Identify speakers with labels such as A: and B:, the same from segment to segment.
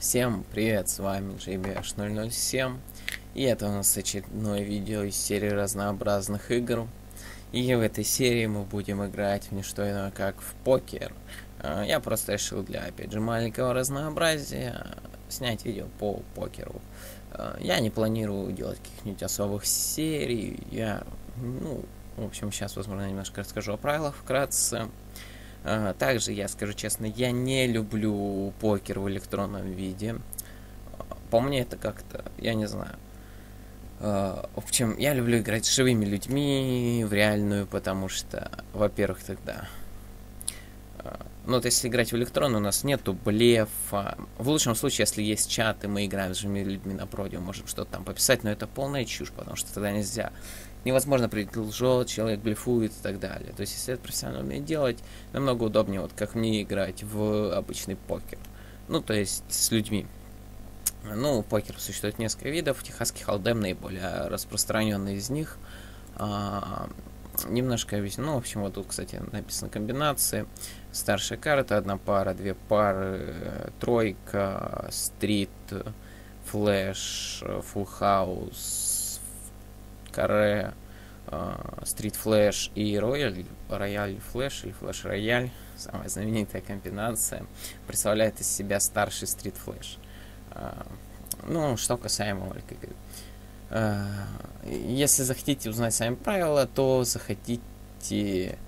A: Всем привет, с вами JBH007 И это у нас очередное видео из серии разнообразных игр. И в этой серии мы будем играть в не что иное как в покер. А, Я просто решил для, опять же, маленького разнообразия снять видео по покеру. А, Я не планирую делать каких-нибудь особых серий. Я, ну, в общем, сейчас, возможно, немножко расскажу о правилах вкратце также, я скажу честно, я не люблю покер в электронном виде. По мне это как-то, я не знаю. А, в общем, я люблю играть с живыми людьми в реальную, потому что, во-первых, тогда... А, ну, вот если играть в электронную, у нас нету блефа. В лучшем случае, если есть чат, и мы играем с живыми людьми напротив, можем что-то там пописать, но это полная чушь, потому что тогда нельзя невозможно предвидеть лжет, человек блефует и так далее. То есть, если это профессионально умеет делать, намного удобнее, вот как мне играть в обычный покер. Ну, то есть, с людьми. Ну, покер существует несколько видов, техасский холдем наиболее распространенный из них. А, немножко объясню. Ну, в общем, вот тут, кстати, написано комбинации. Старшая карта, одна пара, две пары, тройка, стрит, флэш, фулл хаус, Каре, Стрит Флэш и Рояль, Рояль Флэш или Флэш Рояль, самая знаменитая комбинация, представляет из себя старший Стрит Флэш. А, ну, что касаемо а, если захотите узнать сами правила, то заходите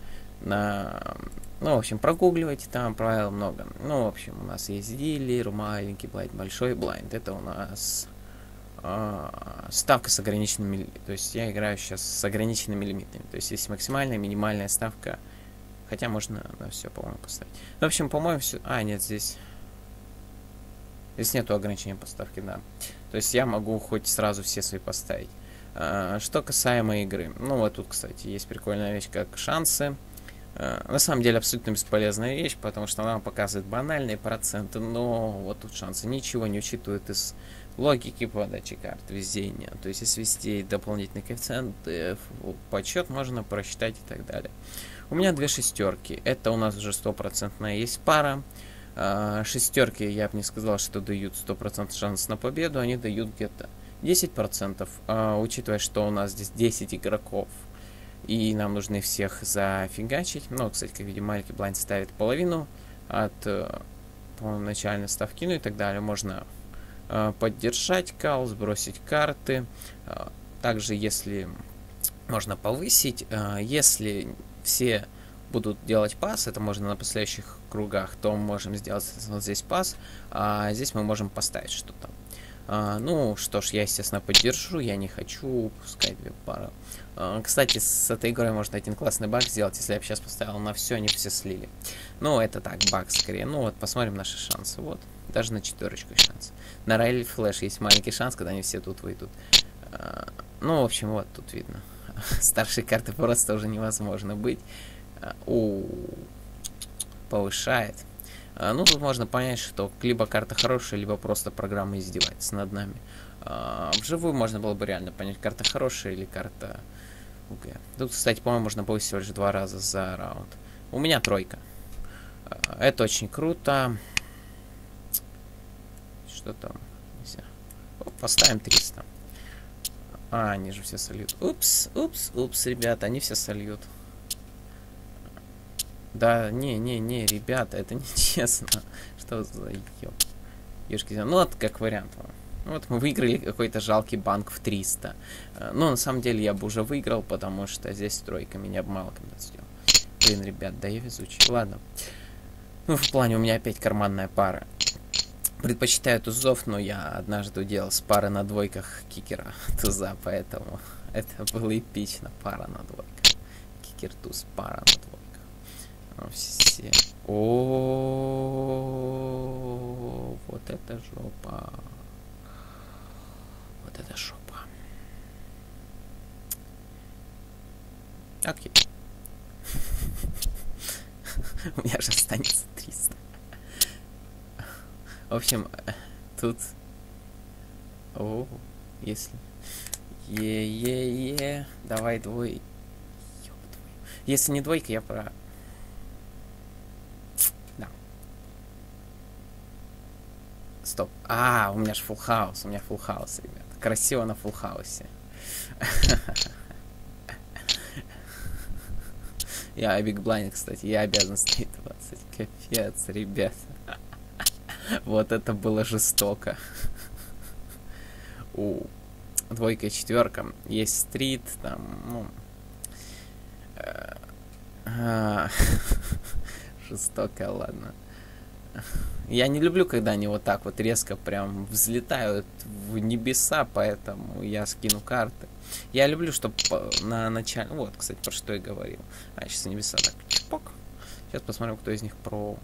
A: на... Ну, в общем, прогугливайте, там правил много. Ну, в общем, у нас есть дилер, маленький блайнд, большой блайнд. Это у нас а, ставка с ограниченными, то есть я играю сейчас с ограниченными лимитами, то есть есть максимальная, минимальная ставка, хотя можно на все, по-моему, поставить. В общем, по-моему, все, а, нет, здесь, здесь нету ограничения по ставке, да, то есть я могу хоть сразу все свои поставить. А, что касаемо игры, ну, вот тут, кстати, есть прикольная вещь, как шансы, а, на самом деле абсолютно бесполезная вещь, потому что она показывает банальные проценты, но вот тут шансы ничего не учитывают из логики подачи карт, везения. То есть, если ввести дополнительный коэффициент, подсчет можно просчитать и так далее. У меня две шестерки. Это у нас уже стопроцентная есть пара. А, шестерки, я бы не сказал, что дают 100% шанс на победу. Они дают где-то 10%. А, учитывая, что у нас здесь 10 игроков. И нам нужно всех зафигачить. Ну, кстати, как видим, маленький блайнд ставит половину от э, начальной ставки, ну и так далее. Можно поддержать кал, сбросить карты. Э, также, если можно повысить, э, если все будут делать пас, это можно на последующих кругах, то мы можем сделать вот здесь пас, а здесь мы можем поставить что-то. А, ну, что ж, я, естественно, поддержу, я не хочу упускать две пары. А, кстати, с этой игрой можно один классный баг сделать, если я бы сейчас поставил на все, они все слили. Ну, это так, баг скорее. Ну, вот, посмотрим наши шансы, вот. Даже на четверочку шанс. На Райли Флэш есть маленький шанс, когда они все тут выйдут. А, ну, в общем, вот тут видно. Старшие карты просто уже невозможно быть. А, у повышает. А, ну, тут можно понять, что либо карта хорошая, либо просто программа издевается над нами. Вживую можно было бы реально понять, карта хорошая или карта УГ. Тут, кстати, по-моему, можно было всего лишь два раза за раунд. У меня тройка. Это очень круто. Что там? Нельзя. поставим 300. А, они же все сольют. Упс, упс, упс, ребята, они все сольют. Да, не, не, не, ребята, это нечестно. Что за ёб. Ешки, ну вот как вариант. Вот мы выиграли какой-то жалкий банк в 300. Э, Но ну, на самом деле я бы уже выиграл, потому что здесь тройка меня бы мало когда сделал. Блин, ребят, да я везучий. Ладно. Ну, в плане у меня опять карманная пара. Предпочитаю тузов, но я однажды делал с пары на двойках кикера туза, поэтому это было эпично. Пара на двойках. Кикер туз, пара на двойках. Ну, все. О, вот это жопа. Вот это жопа. Окей. У меня же останется 300. В общем, тут... О, если... Е-е-е, давай двой... Если не двойка, я про... Стоп. А, у меня же фулл хаус, у меня фулл хаус, ребят. Красиво на фулл хаусе. Я Big Blind, кстати, я обязан стоять 20. Капец, ребят. Вот это было жестоко. У двойка и четверка есть стрит, там, ну... Э, а, жестоко, ладно. Я не люблю, когда они вот так вот резко прям взлетают в небеса, поэтому я скину карты. Я люблю, чтобы на начале... Вот, кстати, про что я говорил. А, сейчас небеса так, чпок. Сейчас посмотрим, кто из них про...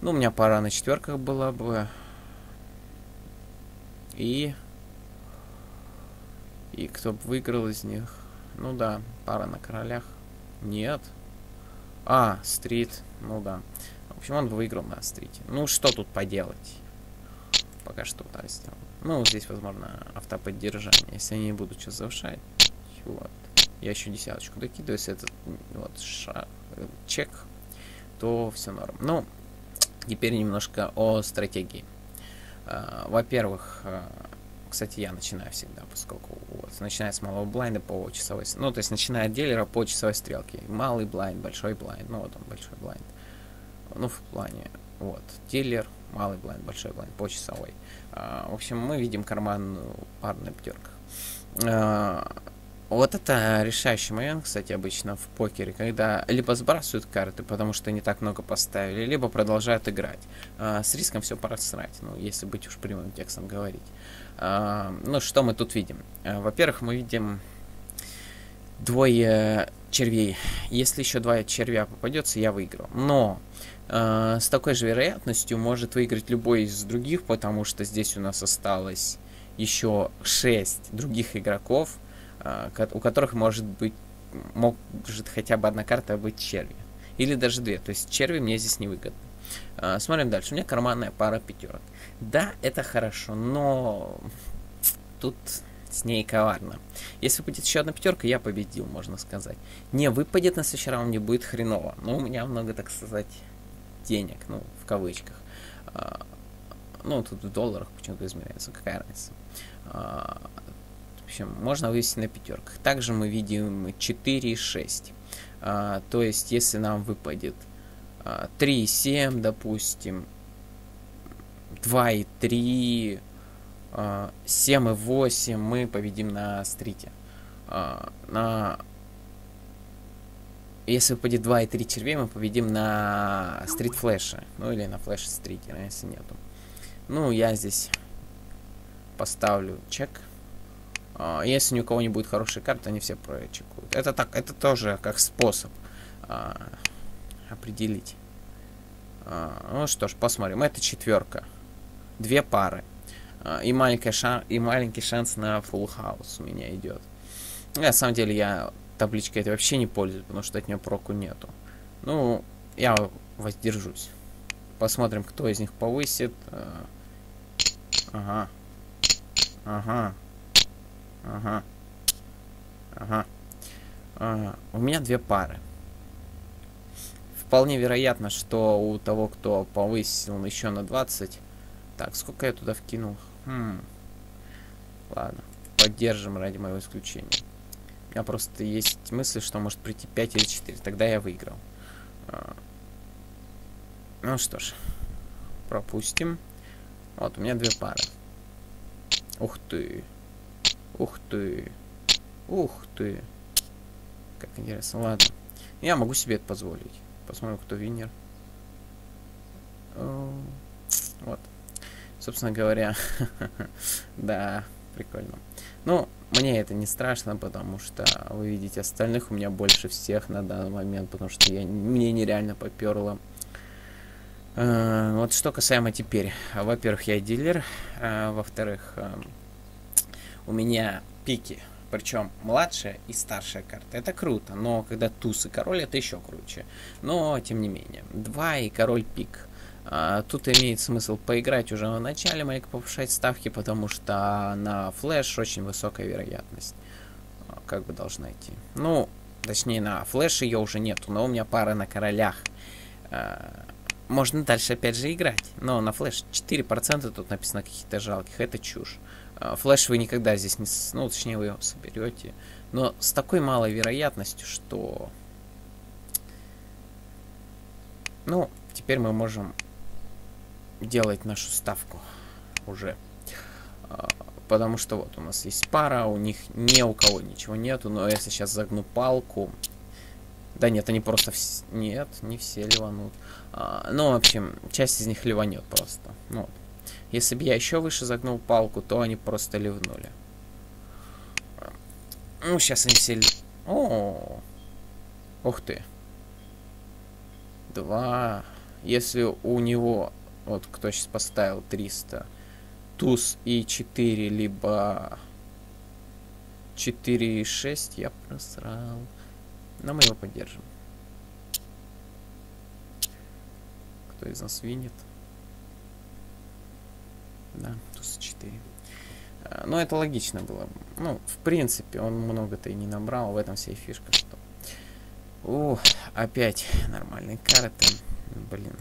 A: Ну, у меня пара на четверках была бы. И... И кто бы выиграл из них? Ну да, пара на королях. Нет. А, стрит. Ну да. Общем, он выиграл на стрите. Ну, что тут поделать? Пока что сделал. Ну, здесь, возможно, автоподдержание. Если они будут сейчас завышать. Вот. Я еще десяточку докидываю. Если этот вот шаг, чек, то все норм. Ну, теперь немножко о стратегии. Э, Во-первых, э, кстати, я начинаю всегда, поскольку вот, начиная с малого блайнда по часовой... Ну, то есть начиная от дилера по часовой стрелке. Малый блайнд, большой блайнд. Ну, вот он, большой блайнд. Ну, в плане, вот, дилер, малый блайнд, большой блайнд, по часовой. А, в общем, мы видим карманную пару на пятерках. А, вот это решающий момент, кстати, обычно в покере, когда либо сбрасывают карты, потому что не так много поставили, либо продолжают играть. А, с риском все просрать, ну, если быть уж прямым текстом говорить. А, ну, что мы тут видим? А, во-первых, мы видим двое червей. Если еще два червя попадется, я выиграл. Но э, с такой же вероятностью может выиграть любой из других, потому что здесь у нас осталось еще 6 других игроков, э, у которых может быть может хотя бы одна карта быть черви. Или даже две. То есть черви мне здесь не выгодно. Э, смотрим дальше. У меня карманная пара пятерок. Да, это хорошо, но тут с ней коварно. Если выпадет еще одна пятерка, я победил, можно сказать. Не выпадет на следующий раунд, мне будет хреново. Но у меня много, так сказать, денег, ну, в кавычках. А, ну, тут в долларах почему-то измеряется, какая разница. А, в общем, можно вывести на пятерках. Также мы видим 4 и 6. А, то есть, если нам выпадет а, 3 и 7, допустим, 2 и 3, 7 и 8 мы победим на стрите. А, на... Если выпадет 2 и 3 червей, мы победим на стрит флеше. Ну или на флеш стрите, если нету. Ну, я здесь поставлю чек. А, если ни у кого не будет хорошей карты, они все прочекуют. Это так, это тоже как способ а, определить. ну что ж, посмотрим. Это четверка. Две пары. А, и, маленький шан, и маленький шанс на full house у меня идет. На самом деле я табличкой это вообще не пользуюсь, потому что от нее проку нету. Ну, я воздержусь. Посмотрим, кто из них повысит. А, ага. Ага. Ага. Ага. ага. У меня две пары. Вполне вероятно, что у того, кто повысил еще на 20... Так, сколько я туда вкинул? Хм. Ладно. Поддержим ради моего исключения. У меня просто есть мысль, что может прийти 5 или 4. Тогда я выиграл. А. Ну что ж. Пропустим. Вот, у меня две пары. Ух ты. Ух ты. Ух ты. Как интересно. Ладно. Я могу себе это позволить. Посмотрим, кто винер. Вот. Собственно говоря, да, прикольно. Ну, мне это не страшно, потому что вы видите остальных у меня больше всех на данный момент, потому что я, мне нереально поперло. Э, вот что касаемо теперь. Во-первых, я дилер. Э, Во-вторых, э, у меня пики. Причем младшая и старшая карта. Это круто, но когда туз и король, это еще круче. Но, тем не менее. Два и король пик. А, тут имеет смысл поиграть уже в начале, маленько повышать ставки, потому что на флеш очень высокая вероятность. А, как бы должна идти. Ну, точнее на флеш ее уже нету, но у меня пара на королях. А, можно дальше опять же играть. Но на флеш 4% тут написано каких-то жалких. Это чушь. А, флеш вы никогда здесь не... Ну, точнее, вы его соберете. Но с такой малой вероятностью, что... Ну, теперь мы можем делать нашу ставку уже. А, потому что вот у нас есть пара, у них ни у кого ничего нету. Но если сейчас загну палку... Да нет, они просто... Вс... Нет, не все ливанут. А, ну, в общем, часть из них ливанет просто. Ну, вот. Если бы я еще выше загнул палку, то они просто ливнули. Ну, сейчас они все... О, Ух ты. Два. Если у него... Вот кто сейчас поставил 300. Туз и 4, либо... 4 и 6 я просрал. Но мы его поддержим. Кто из нас винит? Да, туз 4. А, ну, это логично было. Ну, в принципе, он много-то и не набрал. В этом вся и фишка, что... Ух, опять нормальные карты. Блин.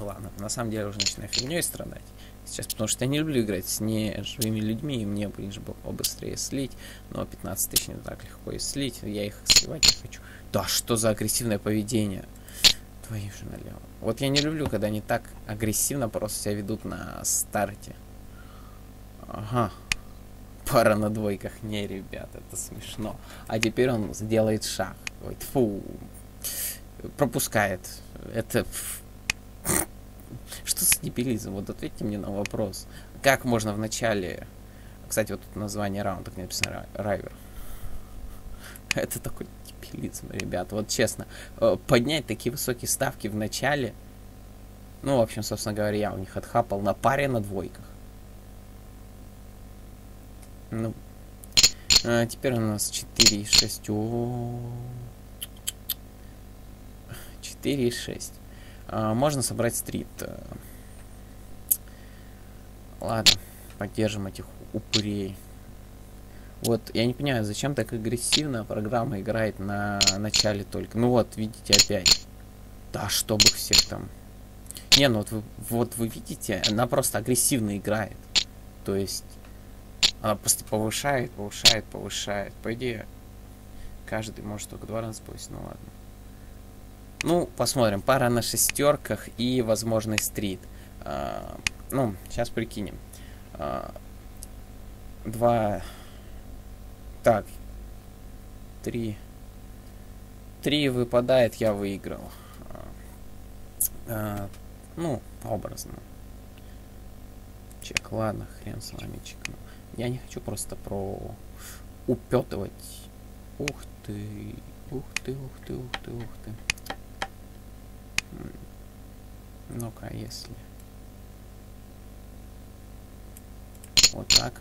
A: Ладно, на самом деле уже начинаю фигней страдать. Сейчас, потому что я не люблю играть с неживыми людьми, и мне бы лишь бы побыстрее слить. Но 15 тысяч не так легко и слить. Я их сливать не хочу. Да что за агрессивное поведение? Твою же налево. Вот я не люблю, когда они так агрессивно просто себя ведут на старте. Ага. Пара на двойках. Не, ребят, это смешно. А теперь он сделает шаг. Ой, фу. Пропускает. Это... Что с дебилизмом? Вот ответьте мне на вопрос. Как можно в начале... Кстати, вот тут название раунда, так написано Райвер. Это такой дебилизм, ребят. Вот честно, э, поднять такие высокие ставки в начале... Ну, в общем, собственно говоря, я у них отхапал на паре на двойках. Ну, а теперь у нас 4 и 6. О, 4 и 6. А, можно собрать стрит. Ладно, поддержим этих упырей. Вот, я не понимаю, зачем так агрессивно программа играет на начале только. Ну вот, видите, опять. Да, чтобы всех там... Не, ну вот вы, вот вы видите, она просто агрессивно играет. То есть, она просто повышает, повышает, повышает. По идее, каждый может только два раза повысить, ну ладно. Ну, посмотрим. Пара на шестерках и возможный стрит. А, ну, сейчас прикинем. А, два... Так. Три. Три выпадает, я выиграл. А, ну, образно. Чек, ладно, хрен с вами чекну. Я не хочу просто про упетывать. Ух ты, ух ты, ух ты, ух ты, ух ты. Ну-ка, если... Вот так.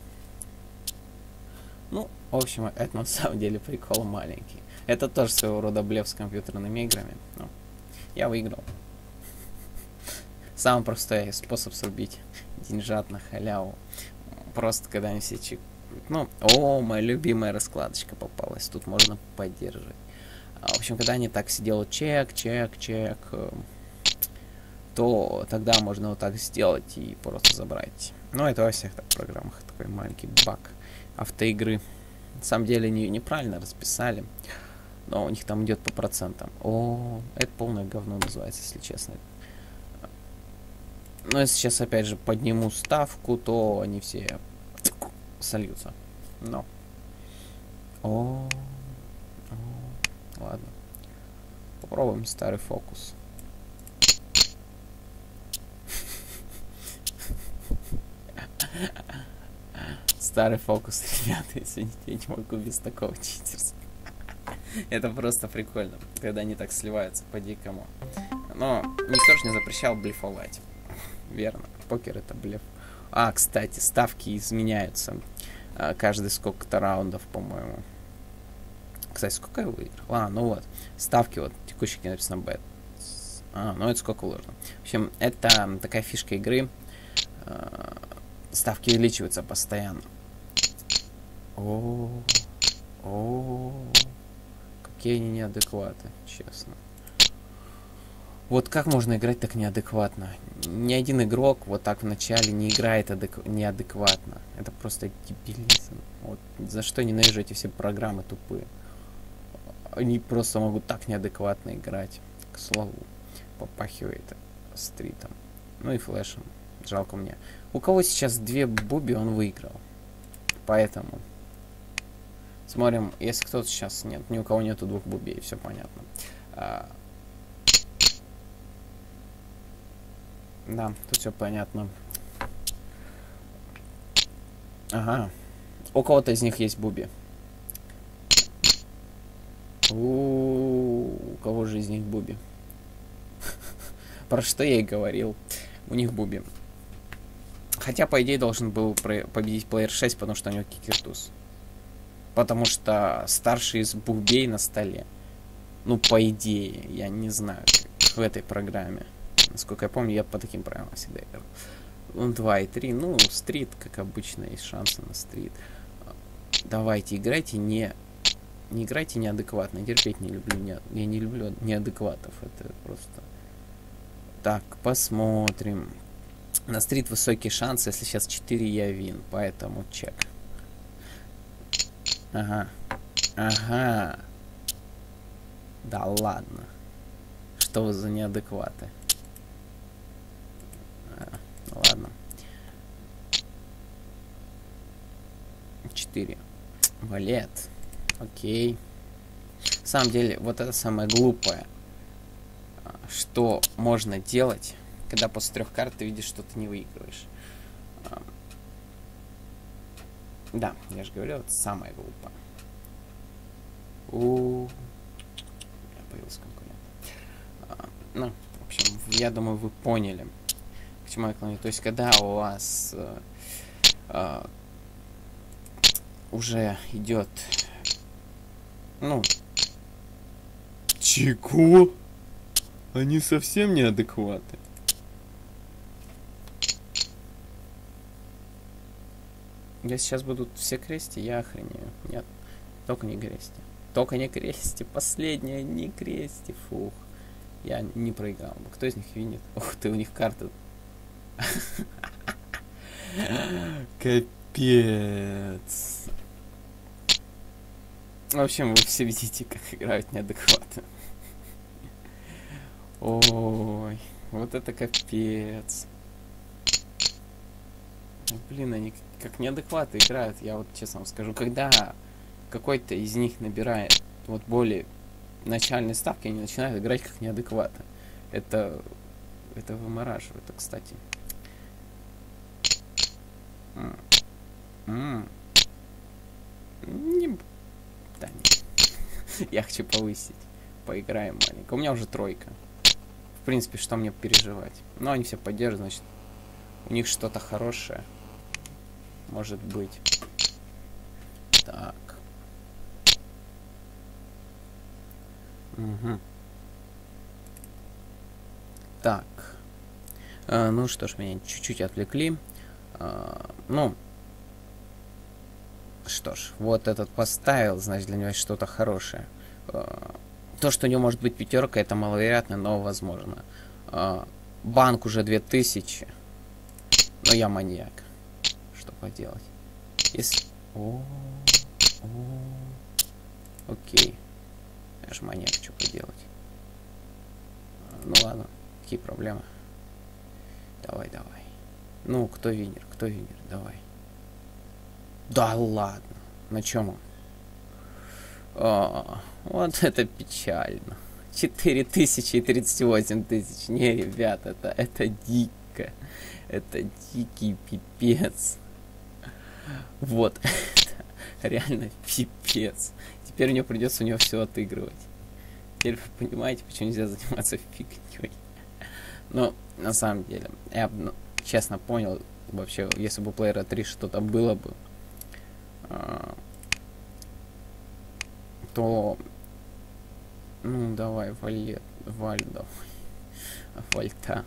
A: Ну, в общем, это на самом деле прикол маленький. Это тоже своего рода блеф с компьютерными играми. Ну, я выиграл. Самый простой способ срубить деньжат на халяву. Просто когда они все чек... Ну, о, моя любимая раскладочка попалась. Тут можно поддерживать. А, в общем, когда они так все делают чек, чек, чек, э, то тогда можно вот так сделать и просто забрать. Но это во всех так программах такой маленький баг автоигры. На самом деле не, неправильно расписали. Но у них там идет по процентам. О, это полное говно называется, если честно. Но если сейчас опять же подниму ставку, то они все сольются. Но. О, ладно. Попробуем старый фокус. Старый фокус, ребята, извините, я не могу без такого читерства. Это просто прикольно, когда они так сливаются по-дикому. Но никто же не запрещал блефовать. Верно, покер это блеф. А, кстати, ставки изменяются. А, каждый сколько-то раундов, по-моему. Кстати, сколько я выиграл? А, ну вот. Ставки вот, текущий написано bet. А, ну это сколько вложено. В общем, это такая фишка игры. А, ставки увеличиваются постоянно. О, о, какие они неадекваты, честно. Вот как можно играть так неадекватно? Ни один игрок вот так вначале не играет адек... неадекватно. Это просто дебилизм. Вот за что ненавижу эти все программы тупые. Они просто могут так неадекватно играть. К слову, попахивает стритом. Ну и флешем. Жалко мне. У кого сейчас две буби, он выиграл. Поэтому. Смотрим, если кто-то сейчас нет, ни у кого нету двух бубей, все понятно. А, Да, тут все понятно. Ага. У кого-то из них есть буби. У, кого же из них буби? Про что я и говорил. У них буби. Хотя, по идее, должен был победить плеер 6, потому что у него кикертуз. Потому что старший из бубей на столе. Ну, по идее, я не знаю, в этой программе. Насколько я помню, я по таким правилам всегда играл. Ну, 2 и 3. Ну, стрит, как обычно, есть шансы на стрит. Давайте, играйте не... Не играйте неадекватно. Терпеть не люблю. Не, я не люблю неадекватов. Это просто... Так, посмотрим. На стрит высокий шанс, если сейчас 4 я вин. Поэтому чек. Ага. Ага. Да ладно. Что вы за неадекваты? Ладно. 4. Валет. Окей. На самом деле, вот это самое глупое, что можно делать, когда после трех карт ты видишь, что ты не выигрываешь. Да, я же говорил, это самое глупое. У, появился конкурент. Ну, в общем, я думаю, вы поняли к чему я клоню. То есть, когда у вас э, э, уже идет, ну, чего? Они совсем неадекваты. Если сейчас будут все крести, я охренею. Нет, только не крести. Только не крести. Последняя не крести. Фух. Я не проиграл. Кто из них винит? Ух ты, у них карта Капец. В общем, вы все видите, как играют неадекватно. Ой, вот это капец. Блин, они как неадекватно играют. Я вот честно вам скажу, когда какой-то из них набирает вот более начальной ставки, они начинают играть как неадекватно. Это, это вымораживает, кстати. Не... Да, нет. Я хочу повысить. Поиграем маленько. У меня уже тройка. В принципе, что мне переживать? Но они все поддерживают, значит, у них что-то хорошее. Может быть. Так. Угу. Так. А, ну что ж, меня чуть-чуть отвлекли. А, ну, что ж, вот этот поставил, значит, для него что-то хорошее. А, то, что у него может быть пятерка, это маловероятно, но возможно. А, банк уже 2000. Но я маньяк. Что поделать? Если... О, окей. Я же маньяк, что поделать. Ну ладно, какие проблемы? Давай, давай. Ну, кто винер? Кто винер? Давай. Да ладно. На чем он? О, вот это печально. 4000 и 38 тысяч. Не, ребят, это, это дико. Это дикий пипец. Вот. реально пипец. Теперь мне придется у него все отыгрывать. Теперь вы понимаете, почему нельзя заниматься фигней. Но на самом деле, я ну, честно понял, вообще, если бы у плеера 3 что-то было бы, а, то, ну, давай, Валет, Валь, давай, Вальта.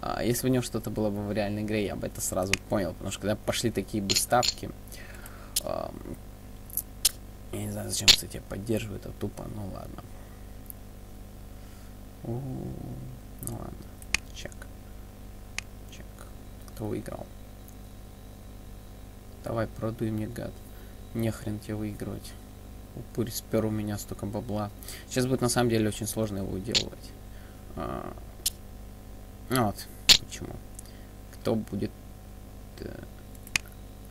A: А, если бы у него что-то было бы в реальной игре, я бы это сразу понял, потому что когда пошли такие бы ставки, а, я не знаю, зачем, кстати, поддерживают, а тупо, ну ладно. У -у -у. Ну ладно. Чек. Чек. Кто выиграл? Давай, продуй мне, гад. Не хрен тебе выигрывать. Упырь спер у меня столько бабла. Сейчас будет на самом деле очень сложно его уделывать. А, ну вот, почему. Кто будет э,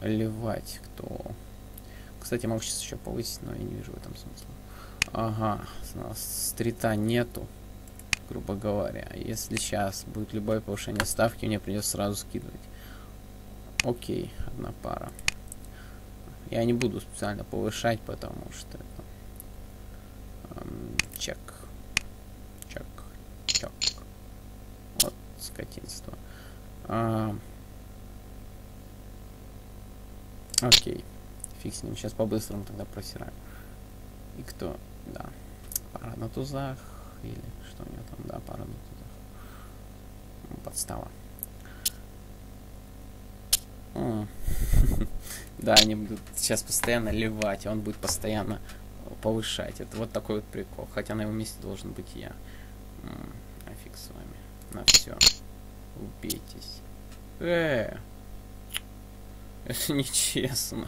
A: ливать, кто... Кстати, могу сейчас еще повысить, но я не вижу в этом смысла. Ага, у нас стрита нету, грубо говоря. Если сейчас будет любое повышение ставки, мне придется сразу скидывать. Окей, одна пара. Я не буду специально повышать, потому что чек. Чек. Чек. Вот скотинство. А, окей. Фиг с ним. Сейчас по-быстрому тогда просираем. И кто? Да. Пара на тузах. Или что у него там? Да, пара на тузах. Подстава. Да, они будут сейчас постоянно ливать, а он будет постоянно повышать. Это вот такой вот прикол. Хотя на его месте должен быть я. А фиг с вами. На все. Убейтесь. Э! Это нечестно.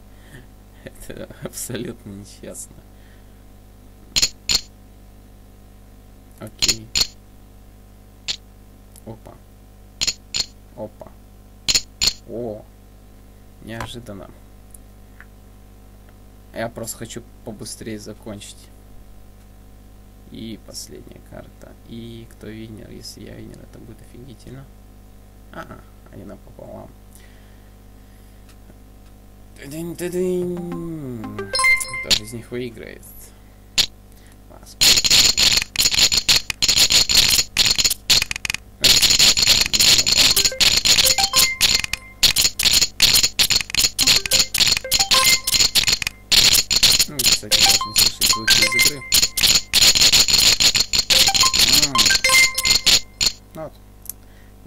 A: Это абсолютно нечестно. Окей. Опа. Опа. О, неожиданно. Я просто хочу побыстрее закончить. И последняя карта. И кто винер? Если я винер, это будет офигительно. Ага, они напополам. Кто из них выиграет? Посмотрим.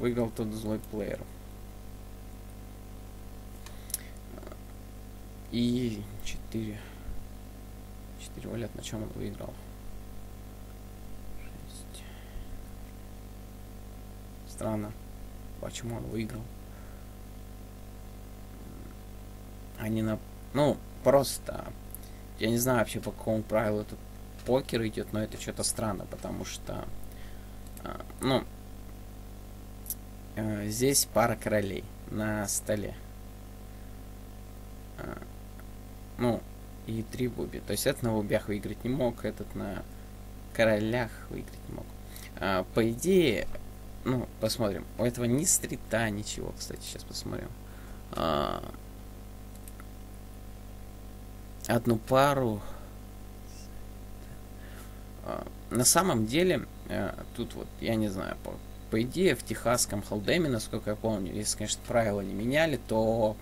A: Выиграл тот злой плеер. И 4. 4 валет. На чем он выиграл? 6. Странно. Почему он выиграл? Они на... Ну, просто... Я не знаю вообще, по какому правилу этот покер идет, но это что-то странно, потому что... А, ну, здесь пара королей на столе. Э, ну, и три буби. То есть этот на бубях выиграть не мог, этот на королях выиграть не мог. А, по идее, ну, посмотрим. У этого ни стрита, ничего, кстати, сейчас посмотрим. Одну пару. На самом деле, тут вот, я не знаю, по идее, в техасском холдеме, насколько я помню, если, конечно, правила не меняли, то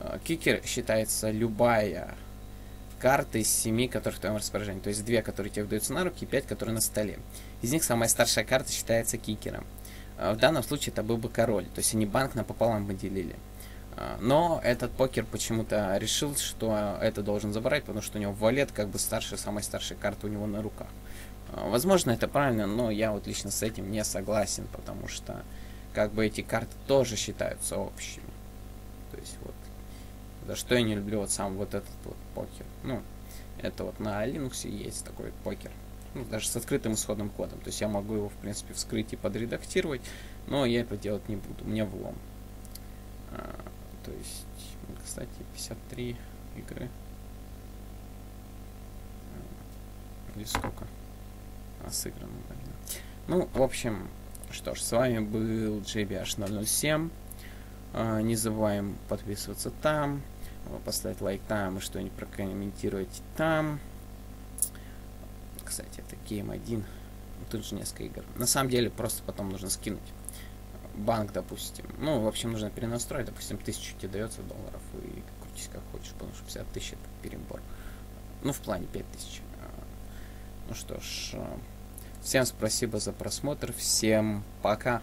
A: э, кикер считается любая карта из семи, которые в твоем распоряжении. То есть две, которые тебе выдаются на руки, и пять, которые на столе. Из них самая старшая карта считается кикером. Э, в данном случае это был бы король. То есть они банк напополам бы делили. Э, но этот покер почему-то решил, что это должен забрать, потому что у него валет как бы старшая, самая старшая карта у него на руках. А, возможно, это правильно, но я вот лично с этим не согласен, потому что как бы эти карты тоже считаются общими. То есть вот, за что я не люблю вот сам вот этот вот покер. Ну, это вот на Linux есть такой покер. Ну, даже с открытым исходным кодом. То есть я могу его, в принципе, вскрыть и подредактировать, но я это делать не буду. Мне влом. А, то есть, кстати, 53 игры. Или сколько? Сыграно. Ну, в общем, что ж, с вами был JBH007. А, не забываем подписываться там, поставить лайк там и что-нибудь прокомментировать там. Кстати, это Game 1. Тут же несколько игр. На самом деле, просто потом нужно скинуть. Банк, допустим. Ну, в общем, нужно перенастроить. Допустим, тысячу тебе дается долларов и крутись как хочешь, потому что 50 тысяч это перебор. Ну, в плане 5 тысяч. Ну что ж, э, всем спасибо за просмотр, всем пока.